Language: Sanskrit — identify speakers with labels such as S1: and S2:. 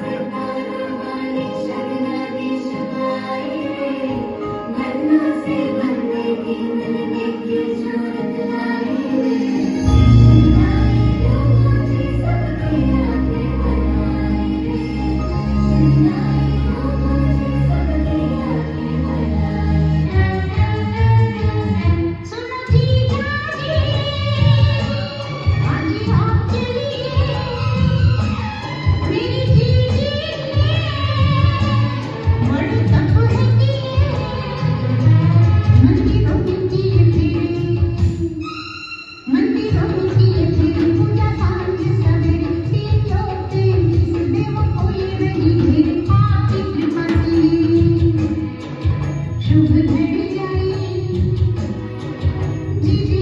S1: सर्वात्मनि शरणादिशनाय
S2: Did you.